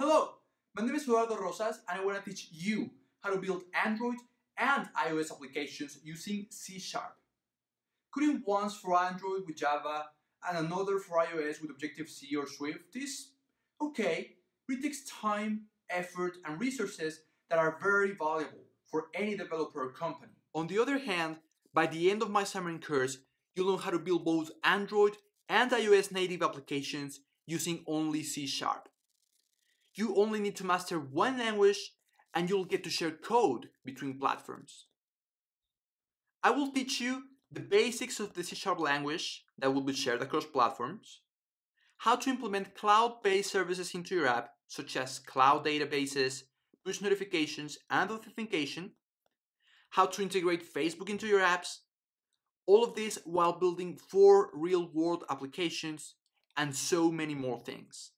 Hello, my name is Eduardo Rosas and I want to teach you how to build Android and iOS applications using C Sharp. Coding once for Android with Java and another for iOS with Objective-C or Swift is okay, but it takes time, effort, and resources that are very valuable for any developer or company. On the other hand, by the end of my Xamarin course, you'll learn how to build both Android and iOS native applications using only C Sharp. You only need to master one language and you'll get to share code between platforms. I will teach you the basics of the C Sharp language that will be shared across platforms, how to implement cloud-based services into your app, such as cloud databases, push notifications, and authentication, how to integrate Facebook into your apps, all of this while building four real-world applications and so many more things.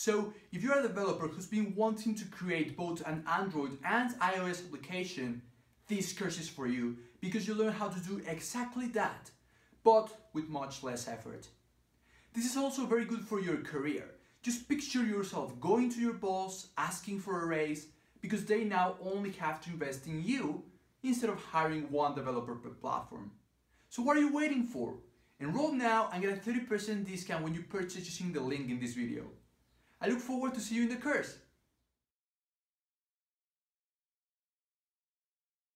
So if you're a developer who's been wanting to create both an Android and iOS application, this course is for you because you learn how to do exactly that, but with much less effort. This is also very good for your career. Just picture yourself going to your boss, asking for a raise, because they now only have to invest in you instead of hiring one developer per platform. So what are you waiting for? Enroll now and get a 30% discount when you purchase using the link in this video. I look forward to see you in the course.